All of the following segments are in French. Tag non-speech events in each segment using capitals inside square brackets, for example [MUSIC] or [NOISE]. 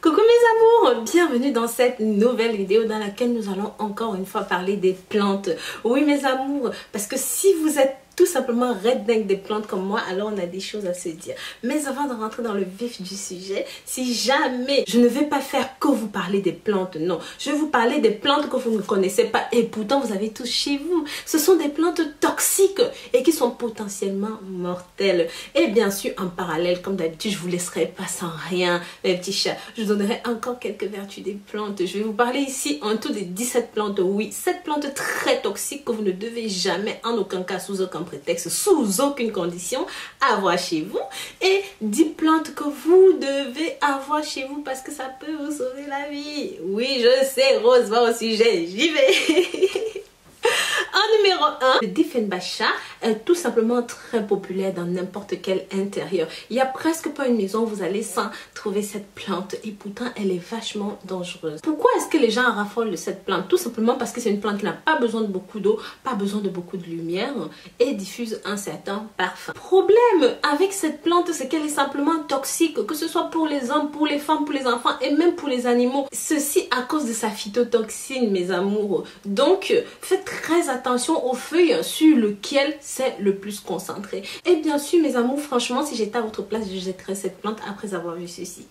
Coucou mes amours, bienvenue dans cette nouvelle vidéo dans laquelle nous allons encore une fois parler des plantes. Oui mes amours, parce que si vous êtes tout simplement redneck des plantes comme moi, alors on a des choses à se dire. Mais avant de rentrer dans le vif du sujet, si jamais je ne vais pas faire que vous parler des plantes, non. Je vais vous parler des plantes que vous ne connaissez pas et pourtant vous avez tous chez vous. Ce sont des plantes toxiques et qui sont potentiellement mortelles. Et bien sûr, en parallèle, comme d'habitude, je vous laisserai pas sans rien, mes petits chats. Je vous donnerai encore quelques vertus des plantes. Je vais vous parler ici en tout des 17 plantes. Oui, 7 plantes très toxiques que vous ne devez jamais, en aucun cas, sous aucun prétexte, sous aucune condition, avoir chez vous. Et 10 plantes que vous devez avoir chez vous parce que ça peut vous sauver la vie. Oui, je sais, Rose va au sujet, j'y vais. [LAUGHS] En numéro 1, le Diefenbacha est tout simplement très populaire dans n'importe quel intérieur. Il n'y a presque pas une maison où vous allez sans trouver cette plante et pourtant elle est vachement dangereuse. Pourquoi est-ce que les gens raffolent de cette plante? Tout simplement parce que c'est une plante qui n'a pas besoin de beaucoup d'eau, pas besoin de beaucoup de lumière et diffuse un certain parfum. Problème avec cette plante, c'est qu'elle est simplement toxique, que ce soit pour les hommes, pour les femmes, pour les enfants et même pour les animaux. Ceci à cause de sa phytotoxine, mes amours. Donc, faites très attention aux feuilles sur lesquelles c'est le plus concentré. Et bien sûr, mes amours, franchement, si j'étais à votre place, je jetterais cette plante après avoir vu ceci.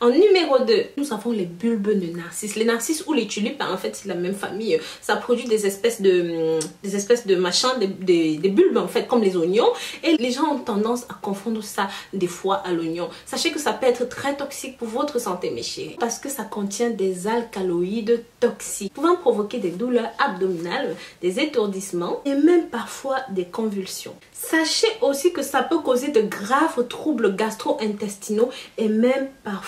En numéro 2, nous avons les bulbes de narcisses. Les narcisses ou les tulipes, en fait, c'est la même famille. Ça produit des espèces de, des espèces de machins, des, des, bulbes, en fait, comme les oignons. Et les gens ont tendance à confondre ça des fois à l'oignon. Sachez que ça peut être très toxique pour votre santé, mes chéris. Parce que ça contient des alcaloïdes toxiques, pouvant provoquer des douleurs abdominales, des étourdissements et même parfois des convulsions. Sachez aussi que ça peut causer de graves troubles gastro-intestinaux et même parfois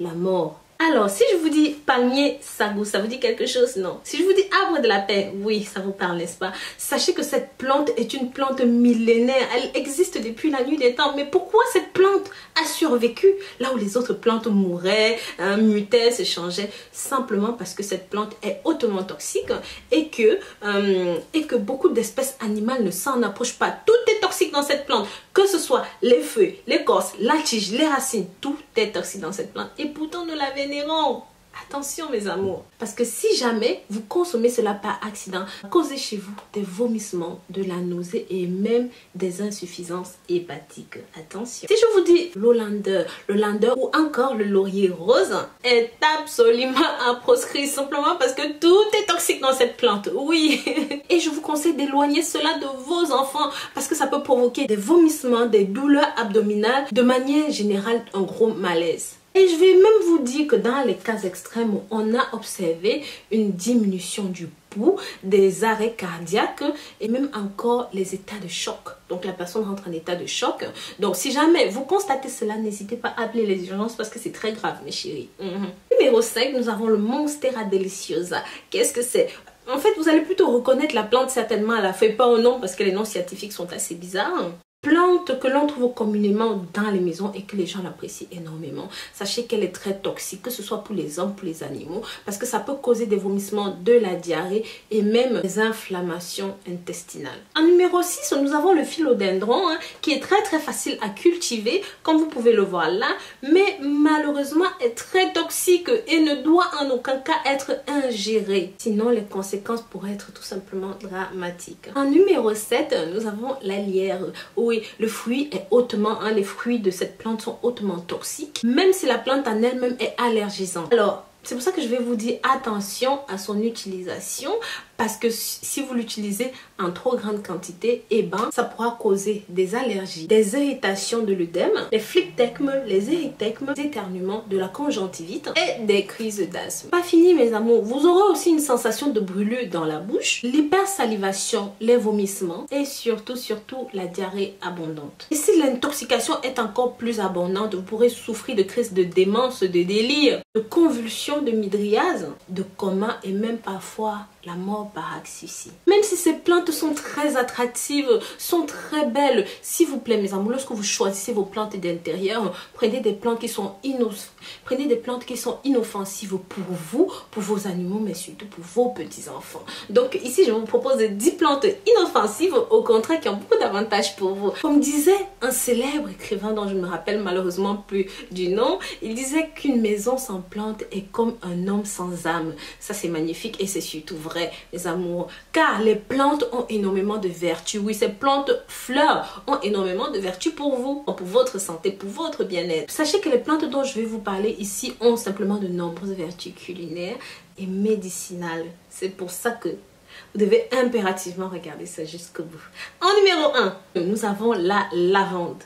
la mort. Alors, si je vous dis palmier sagou, ça vous dit quelque chose? Non. Si je vous dis arbre de la paix, oui, ça vous parle, n'est-ce pas? Sachez que cette plante est une plante millénaire. Elle existe depuis la nuit des temps. Mais pourquoi cette plante a survécu là où les autres plantes mouraient, hein, mutaient, se changeaient Simplement parce que cette plante est hautement toxique et que, euh, et que beaucoup d'espèces animales ne s'en approchent pas. Tout est toxique dans cette plante. Que ce soit les feuilles, l'écorce, la tige, les racines, tout est toxique dans cette plante. Et pourtant, nous la Attention mes amours, parce que si jamais vous consommez cela par accident, causez chez vous des vomissements, de la nausée et même des insuffisances hépatiques. Attention. Si je vous dis l'Hollander, le lander ou encore le laurier rose est absolument à proscrire simplement parce que tout est toxique dans cette plante. Oui. [LAUGHS] Et je vous conseille d'éloigner cela de vos enfants parce que ça peut provoquer des vomissements, des douleurs abdominales, de manière générale un gros malaise. Et je vais même vous dire que dans les cas extrêmes, on a observé une diminution du pouls, des arrêts cardiaques et même encore les états de choc. Donc la personne rentre en état de choc. Donc si jamais vous constatez cela, n'hésitez pas à appeler les urgences parce que c'est très grave mes chéris. Numéro 5, nous avons le Monstera deliciosa. Qu'est-ce que c'est? En fait, vous allez plutôt reconnaître la plante certainement à la feuille, pas au nom parce que les noms scientifiques sont assez bizarres plante que l'on trouve communément dans les maisons et que les gens l'apprécient énormément. Sachez qu'elle est très toxique, que ce soit pour les hommes, pour les animaux, parce que ça peut causer des vomissements, de la diarrhée et même des inflammations intestinales. En numéro 6, nous avons le philodendron hein, qui est très très facile à cultiver, comme vous pouvez le voir là, mais malheureusement est très toxique et ne doit en aucun cas être ingéré. Sinon, les conséquences pourraient être tout simplement dramatiques. En numéro 7, nous avons la lierre le fruit est hautement, hein, les fruits de cette plante sont hautement toxiques, même si la plante en elle-même est allergisante. Alors, c'est pour ça que je vais vous dire attention à son utilisation parce que si vous l'utilisez en trop grande quantité, eh ben, ça pourra causer des allergies, des irritations de l'œdème, les phlyctèqumes, les érythèqumes, des éternuements, de la conjonctivite et des crises d'asthme. Pas fini mes amours, vous aurez aussi une sensation de brûlure dans la bouche, l'hypersalivation, les vomissements et surtout, surtout la diarrhée abondante. Et si l'intoxication est encore plus abondante, vous pourrez souffrir de crises de démence, de délire, de convulsions, de midriase, de coma et même parfois la mort par asphyxie. Même si ces plantes sont très attractives, sont très belles, s'il vous plaît mes amours, lorsque vous choisissez vos plantes d'intérieur, prenez des plantes qui sont prenez des plantes qui sont inoffensives pour vous, pour vos animaux, mais surtout pour vos petits-enfants. Donc ici, je vous propose 10 plantes inoffensives, au contraire, qui ont beaucoup d'avantages pour vous. Comme disait un célèbre écrivain dont je ne me rappelle malheureusement plus du nom, il disait qu'une maison sans plantes est comme un homme sans âme. Ça, c'est magnifique et c'est surtout vrai, Car les plantes ont énormément de vertus. Oui, ces plantes fleurs ont énormément de vertus pour vous, pour votre santé, pour votre bien-être. Sachez que les plantes dont je vais vous parler ici ont simplement de nombreuses vertus culinaires et médicinales. C'est pour ça que vous devez impérativement regarder ça jusqu'au bout. En numéro 1, nous avons la lavande.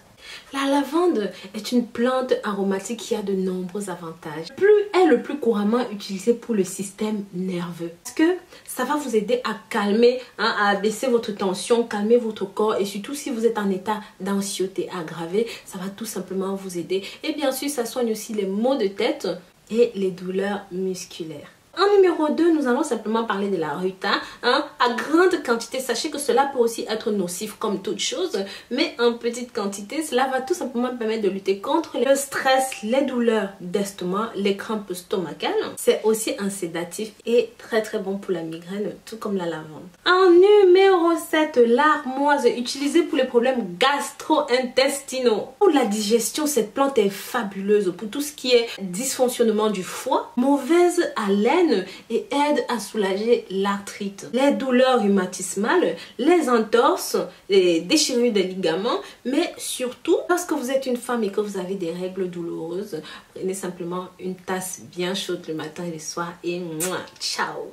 La lavande est une plante aromatique qui a de nombreux avantages. Plus est le plus couramment utilisée pour le système nerveux. Parce que ça va vous aider à calmer, hein, à baisser votre tension, calmer votre corps et surtout si vous êtes en état d'anxiété aggravée, ça va tout simplement vous aider. Et bien sûr, ça soigne aussi les maux de tête et les douleurs musculaires. En numéro 2, nous allons simplement parler de la ruta. Hein. À grande quantité, sachez que cela peut aussi être nocif comme toute chose, mais en petite quantité, cela va tout simplement permettre de lutter contre le stress, les douleurs d'estomac, les crampes stomacales. C'est aussi un sédatif et très très bon pour la migraine, tout comme la lavande. En numéro 7, l'armoise, utilisée pour les problèmes gastro-intestinaux. Pour la digestion, cette plante est fabuleuse pour tout ce qui est dysfonctionnement du foie, mauvaise haleine, et aide à soulager l'arthrite, les douleurs rhumatismales, les entorses, les déchirures des ligaments, mais surtout lorsque vous êtes une femme et que vous avez des règles douloureuses, prenez simplement une tasse bien chaude le matin et le soir et moi, ciao,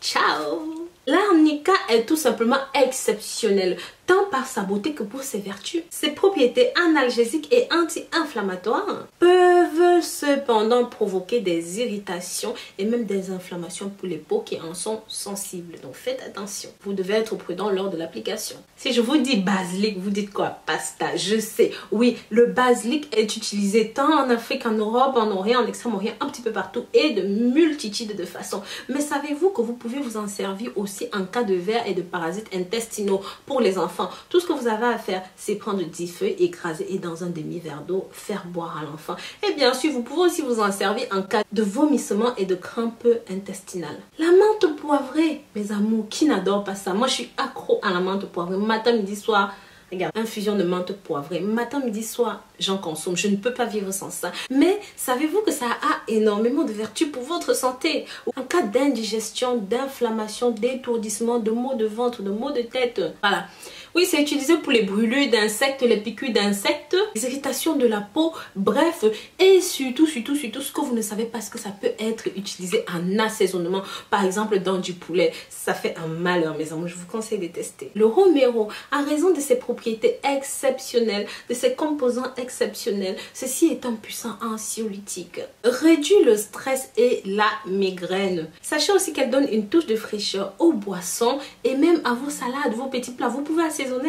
ciao. L'arnica est tout simplement exceptionnelle, tant par sa beauté que pour ses vertus. Ses propriétés analgésiques et anti-inflammatoires peuvent cependant provoquer des irritations et même des inflammations pour les peaux qui en sont sensibles. Donc faites attention. Vous devez être prudent lors de l'application. Si je vous dis basilic, vous dites quoi? Pasta, je sais. Oui, le basilic est utilisé tant en Afrique, en Europe, en Orient, en Extrême-Orient, un petit peu partout et de multitudes de façons. Mais savez-vous que vous pouvez vous en servir aussi en cas de verre et de parasites intestinaux pour les enfants? Tout ce que vous avez à faire, c'est prendre 10 feuilles, écraser et dans un demi-verre d'eau, faire boire à l'enfant. Et bien sûr, vous pouvez aussi vous en servir en cas de vomissement et de crampes intestinales. La menthe poivrée, mes amours, qui n'adore pas ça? Moi, je suis accro à la menthe poivrée. Matin, midi, soir, Regarde, infusion de menthe poivrée. Matin, midi, soir, j'en consomme. Je ne peux pas vivre sans ça. Mais savez-vous que ça a énormément de vertus pour votre santé? En cas d'indigestion, d'inflammation, d'étourdissement, de maux de ventre, de maux de tête. Voilà. Oui, c'est utilisé pour les brûlures d'insectes, les piqûres d'insectes, les irritations de la peau, bref, et surtout, surtout, surtout, ce que vous ne savez pas, ce que ça peut être utilisé en assaisonnement, par exemple dans du poulet. Ça fait un malheur, mes amis, je vous conseille de tester. Le romero, à raison de ses propriétés exceptionnelles, de ses composants exceptionnels, ceci est un puissant anxiolytique, réduit le stress et la migraine. Sachez aussi qu'elle donne une touche de fraîcheur aux boissons et même à vos salades, vos petits plats. Vous pouvez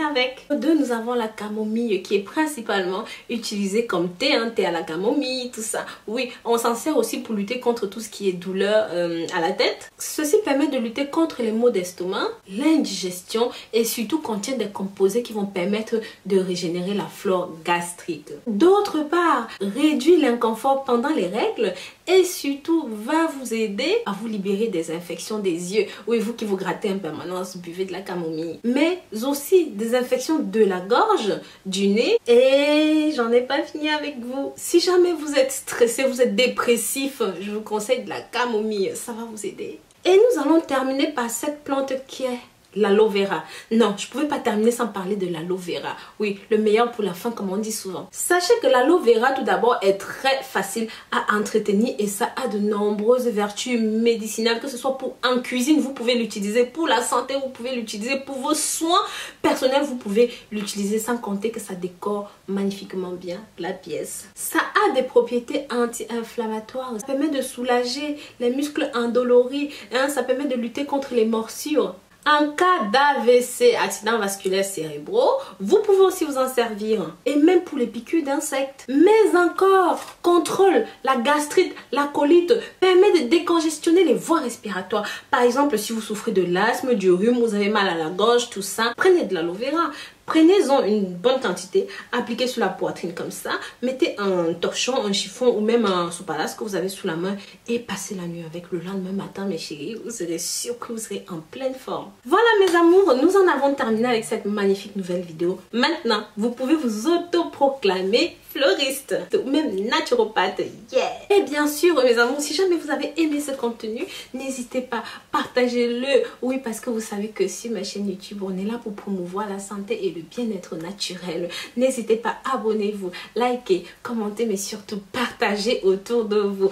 avec. Deux, nous avons la camomille qui est principalement utilisée comme thé, un thé à la camomille, tout ça. Oui, on s'en sert aussi pour lutter contre tout ce qui est douleur euh, à la tête. Ceci permet de lutter contre les maux d'estomac, l'indigestion et surtout contient des composés qui vont permettre de régénérer la flore gastrique. D'autre part, réduit l'inconfort pendant les règles et surtout va vous aider à vous libérer des infections des yeux. Oui, vous qui vous grattez en permanence, buvez de la camomille. Mais aussi des infections de la gorge, du nez. Et j'en ai pas fini avec vous. Si jamais vous êtes stressé, vous êtes dépressif, je vous conseille de la camomille. Ça va vous aider. Et nous allons terminer par cette plante qui est l'aloe vera. Non, je pouvais pas terminer sans parler de l'aloe vera. Oui, le meilleur pour la fin, comme on dit souvent. Sachez que l'aloe vera, tout d'abord, est très facile à entretenir et ça a de nombreuses vertus médicinales, que ce soit pour en cuisine, vous pouvez l'utiliser pour la santé, vous pouvez l'utiliser pour vos soins personnels, vous pouvez l'utiliser sans compter que ça décore magnifiquement bien la pièce. Ça a des propriétés anti-inflammatoires, ça permet de soulager les muscles endoloris, hein, ça permet de lutter contre les morsures En cas d'AVC, accident vasculaire cérébraux, vous pouvez aussi vous en servir. Et même pour les piqûres d'insectes. Mais encore, contrôle la gastrite, la colite, permet de décongestionner les voies respiratoires. Par exemple, si vous souffrez de l'asthme, du rhume, vous avez mal à la gorge, tout ça, prenez de l'aloe vera. Prenez-en une bonne quantité, appliquez sur la poitrine comme ça, mettez un torchon, un chiffon ou même un soupalace que vous avez sous la main et passez la nuit avec. Le lendemain matin, mes chéris, vous serez sûr que vous serez en pleine forme. Voilà mes amours, nous en avons terminé avec cette magnifique nouvelle vidéo. Maintenant, vous pouvez vous autoproclamer fleuriste ou même naturopathe. Yeah! Et bien sûr, mes amours, si jamais vous avez aimé ce contenu, n'hésitez pas, partagez-le. Oui, parce que vous savez que sur ma chaîne YouTube, on est là pour promouvoir la santé et le bien-être naturel. N'hésitez pas, abonnez-vous, likez, commentez, mais surtout partagez autour de vous.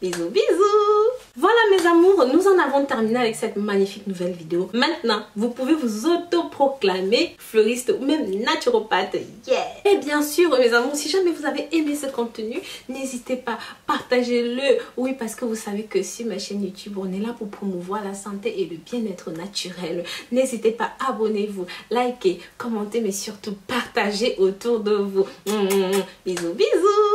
Bisous, bisous! Voilà mes amours, nous en avons terminé avec cette magnifique nouvelle vidéo. Maintenant, vous pouvez vous autoproclamer fleuriste ou même naturopathe. Yeah! Et bien sûr, mes amours, si jamais vous avez aimé ce contenu, n'hésitez pas, partagez-le. Oui, parce que vous savez que sur ma chaîne YouTube, on est là pour promouvoir la santé et le bien-être naturel. N'hésitez pas, abonnez-vous, likez, commentez, mais surtout partagez autour de vous. Bisous, bisous